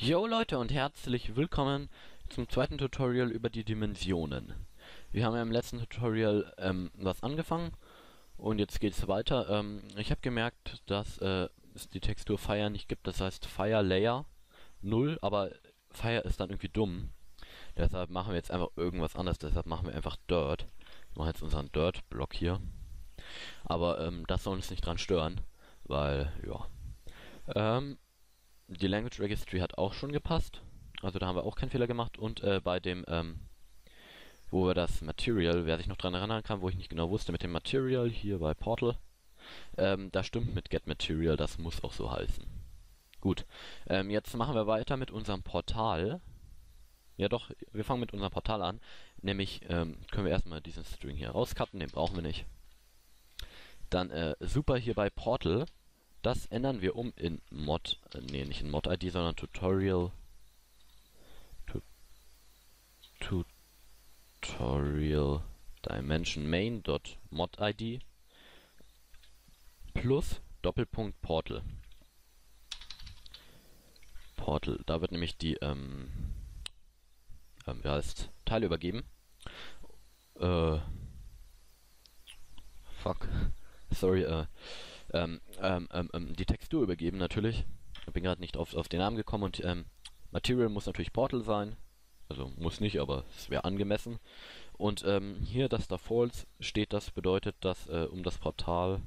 Jo Leute und herzlich willkommen zum zweiten Tutorial über die Dimensionen. Wir haben ja im letzten Tutorial ähm, was angefangen und jetzt geht es weiter. Ähm, ich habe gemerkt, dass äh, es die Textur Fire nicht gibt, das heißt Fire Layer 0, aber Fire ist dann irgendwie dumm. Deshalb machen wir jetzt einfach irgendwas anderes, deshalb machen wir einfach Dirt. Wir machen jetzt unseren Dirt-Block hier. Aber ähm, das soll uns nicht dran stören, weil, ja. Ähm, die Language Registry hat auch schon gepasst. Also da haben wir auch keinen Fehler gemacht. Und äh, bei dem, ähm, wo wir das Material, wer sich noch dran erinnern kann, wo ich nicht genau wusste, mit dem Material hier bei Portal, ähm, da stimmt mit Get Material, das muss auch so heißen. Gut, ähm, jetzt machen wir weiter mit unserem Portal. Ja doch, wir fangen mit unserem Portal an. Nämlich ähm, können wir erstmal diesen String hier rauscutten, den brauchen wir nicht. Dann äh, super hier bei Portal das ändern wir um in Mod, äh, nee, nicht in Mod-ID, sondern Tutorial, tu, Tutorial Dimension Main Mod ID plus Doppelpunkt Portal. Portal, da wird nämlich die, ähm, ähm, wie heißt, Teile übergeben. Äh, fuck. Sorry, äh, ähm, ähm, ähm, ähm, die Textur übergeben natürlich. Ich bin gerade nicht auf, auf den Namen gekommen und ähm, Material muss natürlich Portal sein. Also muss nicht, aber es wäre angemessen. Und ähm, hier, dass da False steht, das bedeutet, dass äh, um das Portal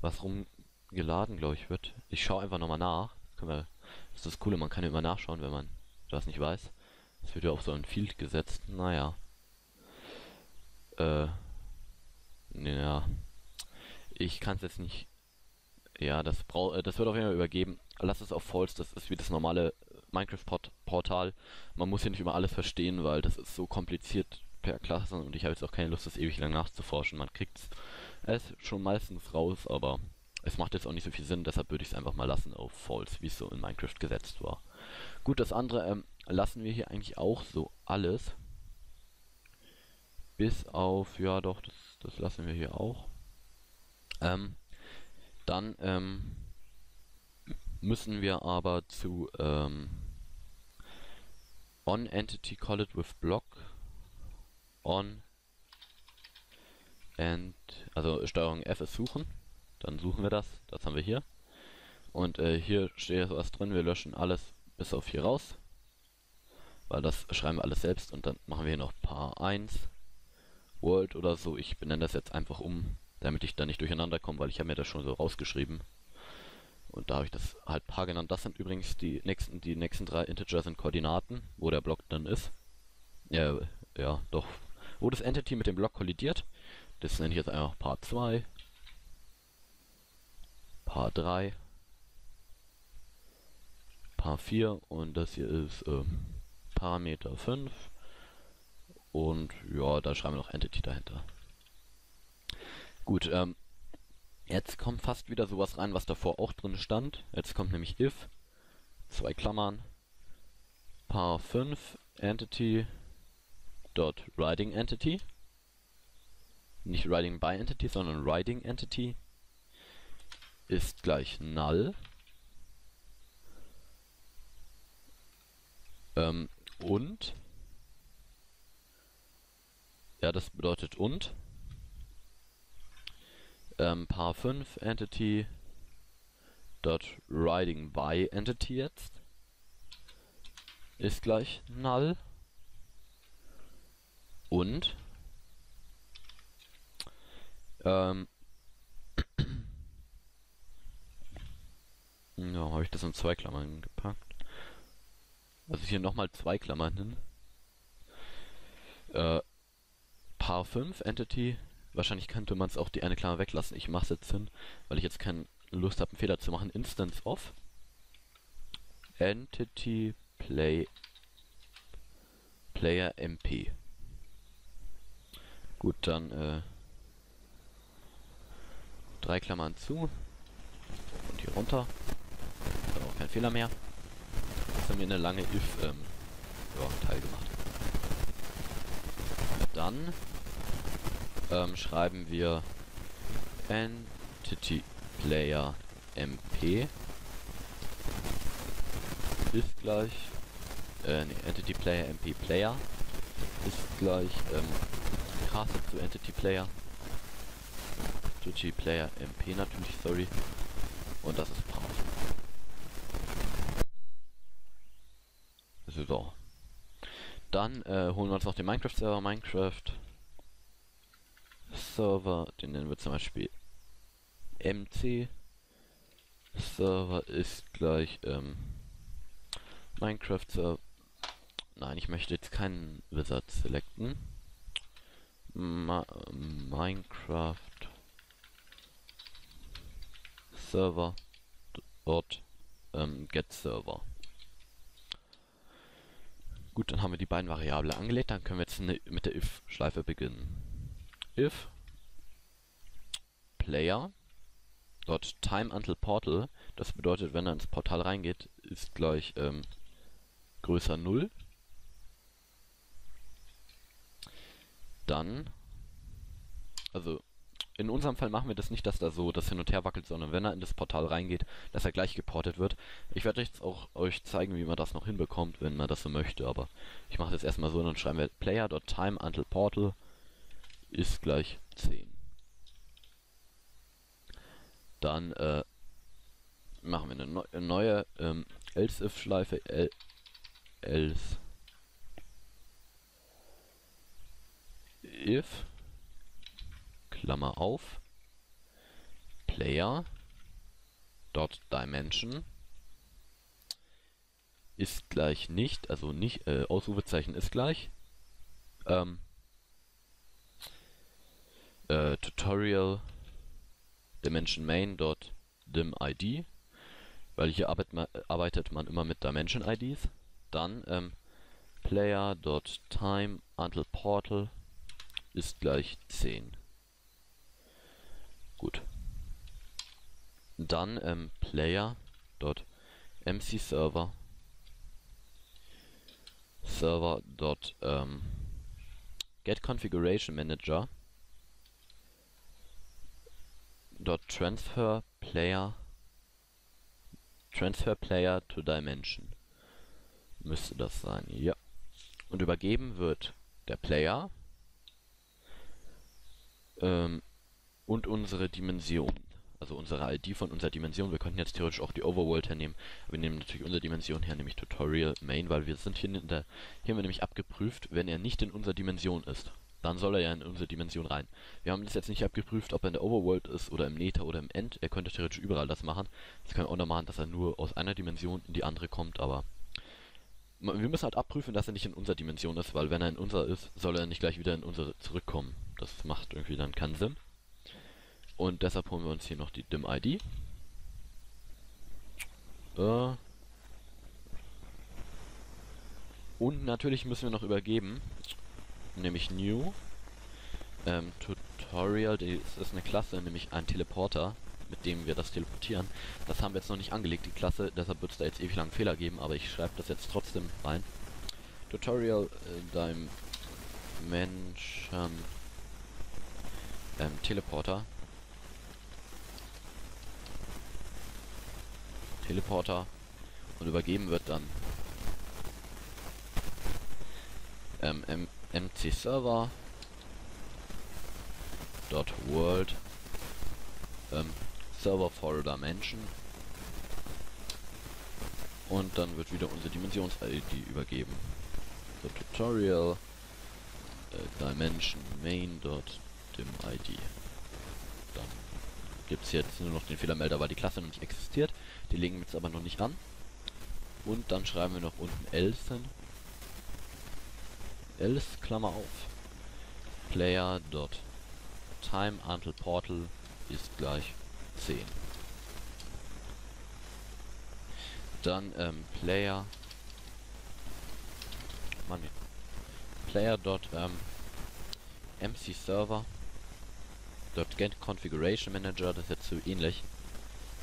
was rumgeladen, glaube ich, wird. Ich schaue einfach nochmal nach. Das, wir, das ist das Coole, man kann ja immer nachschauen, wenn man das nicht weiß. Es wird ja auf so ein Field gesetzt. Naja. Äh. Naja. Ich kann es jetzt nicht ja, das, brau äh, das wird auf jeden Fall übergeben. Lass es auf False, das ist wie das normale Minecraft-Portal. Man muss hier nicht immer alles verstehen, weil das ist so kompliziert per Klasse und ich habe jetzt auch keine Lust, das ewig lang nachzuforschen. Man kriegt es schon meistens raus, aber es macht jetzt auch nicht so viel Sinn, deshalb würde ich es einfach mal lassen auf False, wie es so in Minecraft gesetzt war. Gut, das andere ähm, lassen wir hier eigentlich auch so alles. Bis auf, ja doch, das, das lassen wir hier auch. Ähm, dann ähm, müssen wir aber zu ähm, on entity call it with block on and also Steuerung F ist suchen. Dann suchen wir das. Das haben wir hier. Und äh, hier steht was drin. Wir löschen alles bis auf hier raus. Weil das schreiben wir alles selbst. Und dann machen wir hier noch Paar 1 World oder so. Ich benenne das jetzt einfach um damit ich da nicht durcheinander komme, weil ich habe mir das schon so rausgeschrieben. Und da habe ich das halt paar genannt. Das sind übrigens die nächsten, die nächsten drei Integer sind Koordinaten, wo der Block dann ist. Ja, ja, doch. Wo das Entity mit dem Block kollidiert, das nenne ich jetzt einfach Part 2. Part 3. Part 4 und das hier ist äh, Parameter 5. Und ja, da schreiben wir noch Entity dahinter. Gut, ähm, jetzt kommt fast wieder sowas rein, was davor auch drin stand. Jetzt kommt nämlich if, zwei Klammern, par 5 entity dot writing entity. Nicht writing by entity, sondern writing entity ist gleich null. Ähm, und ja, das bedeutet und ähm, Paar 5 Entity dot riding by Entity jetzt ist gleich null und ähm, ja, habe ich das in zwei Klammern gepackt. Also hier nochmal zwei Klammern hin. Äh, Paar 5 Entity Wahrscheinlich könnte man es auch die eine Klammer weglassen. Ich mache es jetzt hin, weil ich jetzt keine Lust habe, einen Fehler zu machen. Instance of Entity Play Player MP. Gut, dann äh, drei Klammern zu und hier runter. Dann auch kein Fehler mehr. Jetzt haben wir eine lange if ähm, ja, Teil gemacht. Dann ähm, schreiben wir Entity Player MP ist gleich, äh, nee, Entity Player MP Player ist gleich, ähm, Castle zu Entity Player. Entity Player MP natürlich, sorry. Und das ist brav. So. Dann äh, holen wir uns noch den Minecraft-Server. Minecraft Server, den nennen wir zum Beispiel MC. Server ist gleich ähm, Minecraft Server. Nein, ich möchte jetzt keinen Wizard selecten. Ma Minecraft Server dort ähm, get Server. Gut, dann haben wir die beiden Variablen angelegt, dann können wir jetzt mit der if-Schleife beginnen. if player time until portal, das bedeutet, wenn er ins Portal reingeht, ist gleich ähm, größer 0. Dann, also in unserem Fall machen wir das nicht, dass da so das hin und her wackelt, sondern wenn er in das Portal reingeht, dass er gleich geportet wird. Ich werde jetzt auch euch zeigen, wie man das noch hinbekommt, wenn man das so möchte, aber ich mache das erstmal so und dann schreiben wir player.time until portal ist gleich 10. Dann äh, machen wir eine, neu, eine neue ähm, else-if-Schleife else if Klammer auf, Player dot Dimension ist gleich nicht, also nicht, äh, Ausrufezeichen ist gleich, ähm, äh, Tutorial Dimension Main dim ID, weil hier arbeit ma, arbeitet man immer mit Dimension IDs. Dann ähm, Player Time until Portal ist gleich 10. Gut. Dann ähm, Player MC Server Server dot ähm, Get Configuration Manager dot Transfer Player Transfer Player to Dimension müsste das sein, ja. Und übergeben wird der Player ähm, und unsere Dimension. Also unsere ID von unserer Dimension. Wir könnten jetzt theoretisch auch die Overworld hernehmen. Wir nehmen natürlich unsere Dimension her, nämlich Tutorial Main, weil wir sind hier in der. Hier haben wir nämlich abgeprüft, wenn er nicht in unserer Dimension ist. Dann soll er ja in unsere Dimension rein. Wir haben das jetzt nicht abgeprüft, ob er in der Overworld ist oder im Nether oder im End. Er könnte theoretisch überall das machen. Das kann auch noch machen, dass er nur aus einer Dimension in die andere kommt, aber wir müssen halt abprüfen, dass er nicht in unserer Dimension ist, weil wenn er in unserer ist, soll er nicht gleich wieder in unsere zurückkommen. Das macht irgendwie dann keinen Sinn. Und deshalb holen wir uns hier noch die DIM-ID. Äh und natürlich müssen wir noch übergeben, nämlich New ähm, Tutorial, das ist eine Klasse, nämlich ein Teleporter, mit dem wir das teleportieren. Das haben wir jetzt noch nicht angelegt, die Klasse, deshalb wird es da jetzt ewig lang Fehler geben, aber ich schreibe das jetzt trotzdem rein. Tutorial äh, Dimension ähm, Teleporter Teleporter und übergeben wird dann ähm, MC Server dot world ähm, Server for Dimension und dann wird wieder unsere Dimensions-ID übergeben. So, Tutorial äh, Dimension Main dot dim ID. Dann gibt es jetzt nur noch den Fehlermelder, weil die Klasse noch nicht existiert. Die legen wir jetzt aber noch nicht an. Und dann schreiben wir noch unten else. Else, Klammer auf. Player dot time until portal ist gleich 10. Dann ähm, Player Mann, Player dot ähm, MC Server dort Get Configuration Manager, das ist jetzt so ähnlich.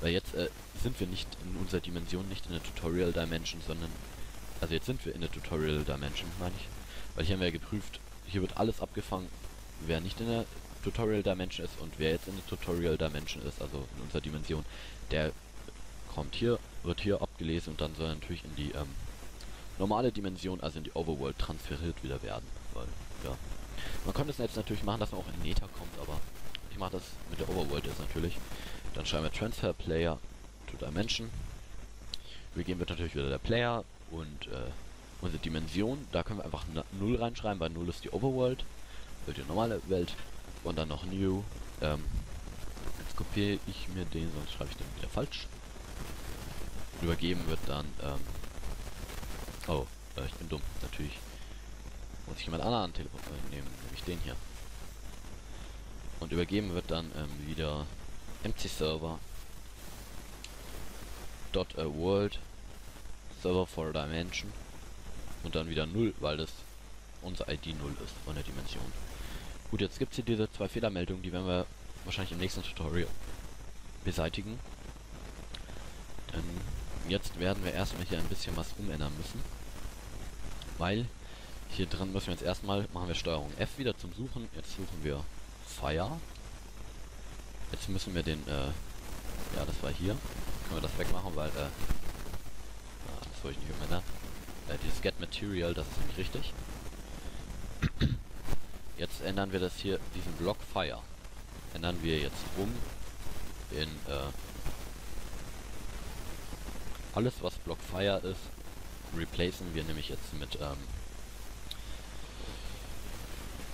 Weil jetzt äh, sind wir nicht in unserer Dimension, nicht in der Tutorial Dimension, sondern... Also jetzt sind wir in der Tutorial Dimension, meine ich. Weil hier haben wir ja geprüft, hier wird alles abgefangen, wer nicht in der Tutorial Dimension ist und wer jetzt in der Tutorial Dimension ist, also in unserer Dimension, der kommt hier, wird hier ab abgelesen und dann soll er natürlich in die ähm, normale Dimension, also in die Overworld transferiert wieder werden. Weil, ja. Man könnte es jetzt natürlich machen, dass man auch in Nether kommt, aber ich mache das mit der Overworld jetzt natürlich. Dann schreiben wir Transfer Player to Dimension. Übergeben wird natürlich wieder der Player und äh, unsere Dimension. Da können wir einfach 0 reinschreiben, weil 0 ist die Overworld, wird die normale Welt. Und dann noch New. Ähm, jetzt kopiere ich mir den, sonst schreibe ich den wieder falsch. Übergeben wird dann, ähm, oh, äh, ich bin dumm, natürlich. Muss ich jemand anderen Telefon äh, nehmen, nämlich den hier. Und übergeben wird dann ähm, wieder empty server dot a world server for dimension und dann wieder 0, weil das unser ID 0 ist von der Dimension. Gut, jetzt gibt es hier diese zwei Fehlermeldungen, die werden wir wahrscheinlich im nächsten Tutorial beseitigen. Denn jetzt werden wir erstmal hier ein bisschen was umändern müssen. Weil hier drin müssen wir jetzt erstmal, machen wir Steuerung F wieder zum Suchen. Jetzt suchen wir Fire. Jetzt müssen wir den, äh, ja das war hier. Können wir das wegmachen, weil, äh, ah, das wollte ich nicht umändern. Äh, dieses Get Material, das ist nicht richtig. Jetzt ändern wir das hier, diesen Block Fire. Ändern wir jetzt um in äh, alles was Block Fire ist, replacen wir nämlich jetzt mit ähm,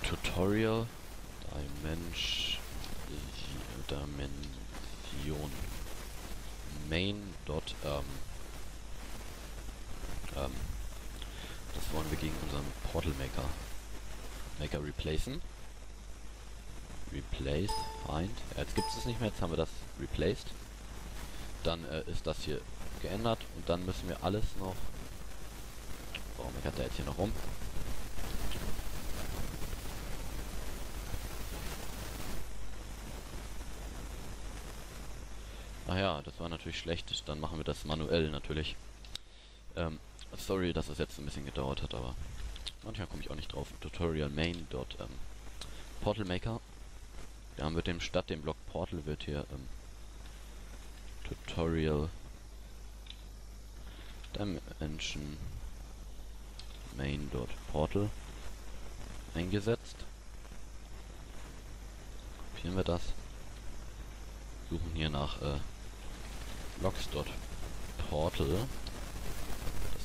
Tutorial Dimension main dot ähm, ähm, das wollen wir gegen unseren Portal Maker Maker replacen. Replace, find. Ja, jetzt gibt es es nicht mehr, jetzt haben wir das replaced. Dann äh, ist das hier geändert und dann müssen wir alles noch... Warum meckert der jetzt hier noch rum? Ach ja, das war natürlich schlecht. Dann machen wir das manuell natürlich. Ähm, sorry, dass es jetzt ein bisschen gedauert hat, aber manchmal komme ich auch nicht drauf. Tutorial main dot ähm, Portal Maker. Ja, mit dem statt dem Block Portal wird hier ähm, Tutorial Dimension main dot Portal eingesetzt. Kopieren wir das. Suchen hier nach äh, logs.portal.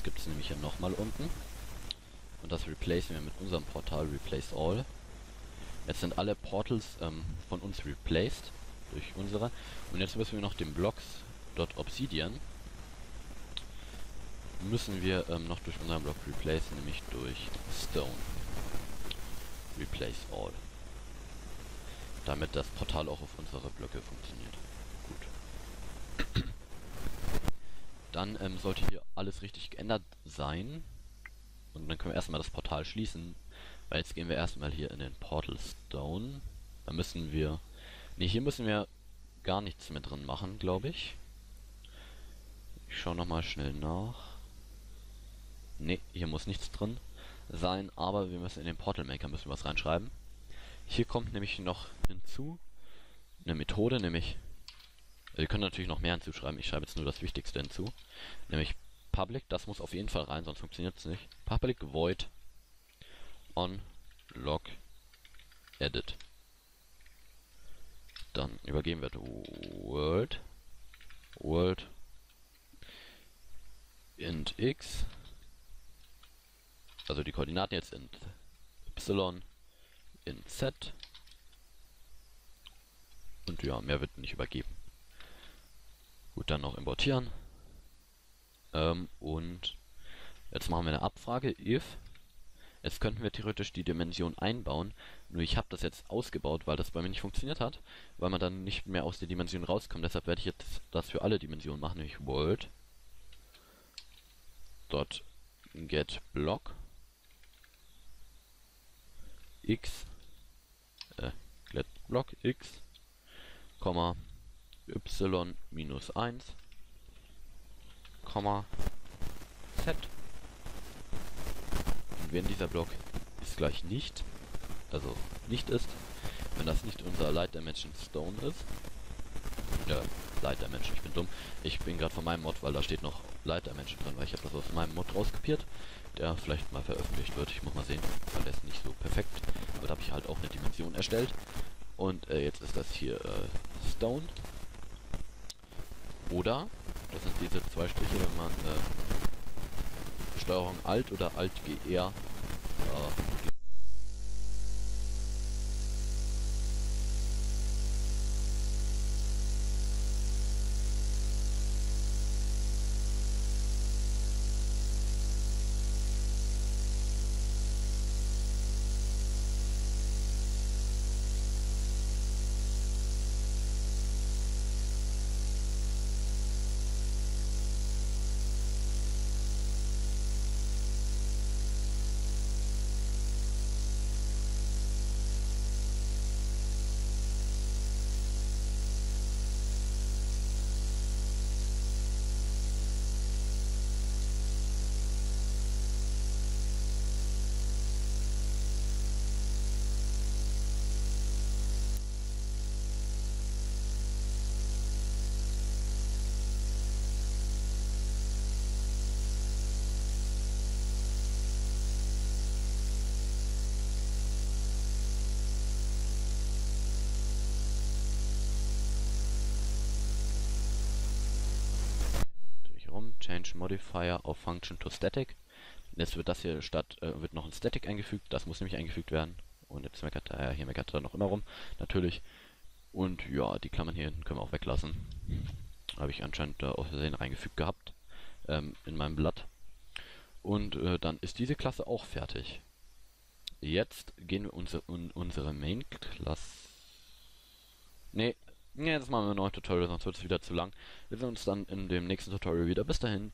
Gibt es nämlich hier nochmal unten. Und das replacen wir mit unserem Portal Replace All. Jetzt sind alle Portals ähm, von uns replaced durch unsere. Und jetzt müssen wir noch den Blocks.obsidian müssen wir ähm, noch durch unseren Block replacen, nämlich durch Stone. Replace All. Damit das Portal auch auf unsere Blöcke funktioniert. Gut. Dann ähm, sollte alles richtig geändert sein. Und dann können wir erstmal das Portal schließen. Weil jetzt gehen wir erstmal hier in den Portal Stone. Da müssen wir... Ne, hier müssen wir gar nichts mehr drin machen, glaube ich. Ich schaue nochmal schnell nach. Ne, hier muss nichts drin sein, aber wir müssen in den Portal Maker müssen was reinschreiben. Hier kommt nämlich noch hinzu eine Methode, nämlich wir können natürlich noch mehr hinzuschreiben. Ich schreibe jetzt nur das Wichtigste hinzu, nämlich Public, das muss auf jeden Fall rein, sonst funktioniert es nicht. Public void on log edit. Dann übergeben wir world world int x also die Koordinaten jetzt int y in z und ja, mehr wird nicht übergeben. Gut, dann noch importieren. Ähm, und jetzt machen wir eine Abfrage, if. Jetzt könnten wir theoretisch die Dimension einbauen, nur ich habe das jetzt ausgebaut, weil das bei mir nicht funktioniert hat, weil man dann nicht mehr aus der Dimension rauskommt. Deshalb werde ich jetzt das für alle Dimensionen machen, nämlich world dot get block x äh, get block x y minus 1 Z. Und wenn dieser Block ist gleich nicht, also nicht ist, wenn das nicht unser Light Dimension Stone ist, ja, Leitermenschen. Ich bin dumm. Ich bin gerade von meinem Mod, weil da steht noch Leitermenschen drin, weil ich habe das aus meinem Mod rauskopiert, der vielleicht mal veröffentlicht wird. Ich muss mal sehen, weil der ist nicht so perfekt. Aber da habe ich halt auch eine Dimension erstellt. Und äh, jetzt ist das hier äh, Stone. Oder, das sind diese zwei Striche, wenn man äh, Steuerung Alt oder Alt GR äh, Change Modifier auf Function to Static. Jetzt wird das hier statt, äh, wird noch ein Static eingefügt, das muss nämlich eingefügt werden. Und jetzt meckert er, äh, hier meckert er noch immer rum, natürlich. Und ja, die Klammern hier hinten können wir auch weglassen. Habe ich anscheinend äh, aus Versehen reingefügt gehabt, ähm, in meinem Blatt. Und äh, dann ist diese Klasse auch fertig. Jetzt gehen wir unsere, un, unsere Main-Klasse... Ne, Ne, das machen wir im neuen Tutorial, sonst wird es wieder zu lang. Wir sehen uns dann in dem nächsten Tutorial wieder. Bis dahin.